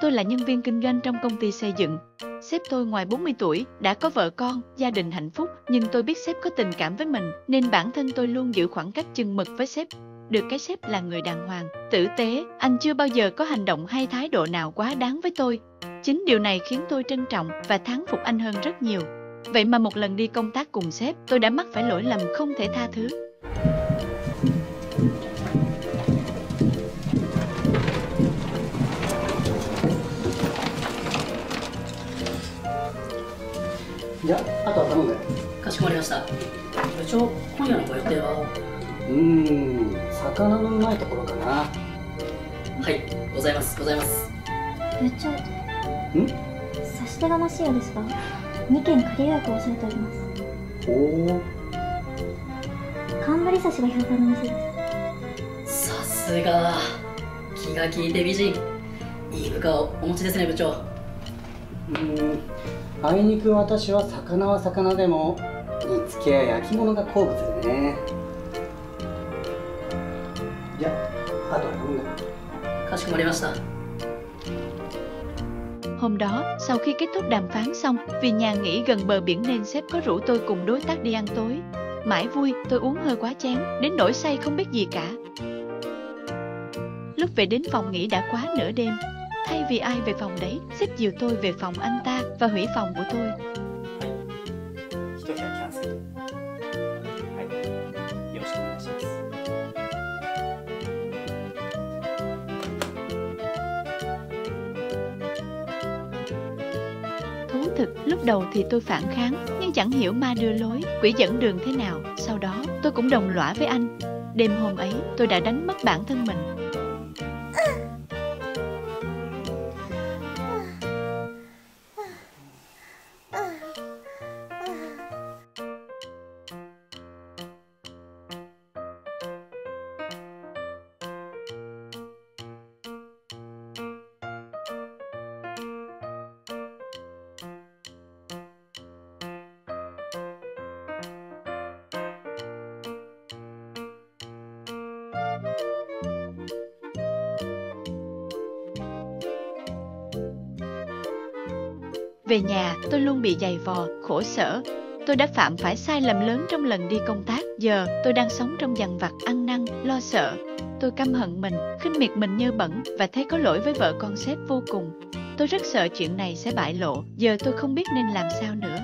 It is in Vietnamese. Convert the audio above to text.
Tôi là nhân viên kinh doanh trong công ty xây dựng. Sếp tôi ngoài 40 tuổi, đã có vợ con, gia đình hạnh phúc, nhưng tôi biết sếp có tình cảm với mình, nên bản thân tôi luôn giữ khoảng cách chừng mực với sếp. Được cái sếp là người đàng hoàng, tử tế, anh chưa bao giờ có hành động hay thái độ nào quá đáng với tôi. Chính điều này khiến tôi trân trọng và thán phục anh hơn rất nhiều. Vậy mà một lần đi công tác cùng sếp, tôi đã mắc phải lỗi lầm không thể tha thứ. じゃああとは頼む。かしこまりました。部長今夜のご予定は？うーん魚のうまいところかな。はいございます。ございます。部長。ん？差し出がましいようですが2件仮予約をされております。おお冠刺しが評判の店です。さすが。気が利いて美人。いい部下をお持ちですね部長。うーんあいにく私は魚は魚でも煮付けや焼き物が好物でねじゃああとは頼むねかしこまりました Hôm đó, sau khi kết thúc đàm phán xong, vì nhà nghỉ gần bờ biển nên sếp có rủ tôi cùng đối tác đi ăn tối. Mãi vui, tôi uống hơi quá chén, đến nỗi say không biết gì cả. Lúc về đến phòng nghỉ đã quá nửa đêm. Thay vì ai về phòng đấy, xếp dìu tôi về phòng anh ta và hủy phòng của tôi. Thú thực, lúc đầu thì tôi phản kháng, nhưng chẳng hiểu ma đưa lối, quỷ dẫn đường thế nào. Sau đó, tôi cũng đồng lõa với anh. Đêm hôm ấy, tôi đã đánh mất bản thân mình Về nhà, tôi luôn bị dày vò, khổ sở. Tôi đã phạm phải sai lầm lớn trong lần đi công tác. Giờ, tôi đang sống trong dằn vặt, ăn năn, lo sợ. Tôi căm hận mình, khinh miệt mình như bẩn và thấy có lỗi với vợ con sếp vô cùng. Tôi rất sợ chuyện này sẽ bại lộ. Giờ tôi không biết nên làm sao nữa.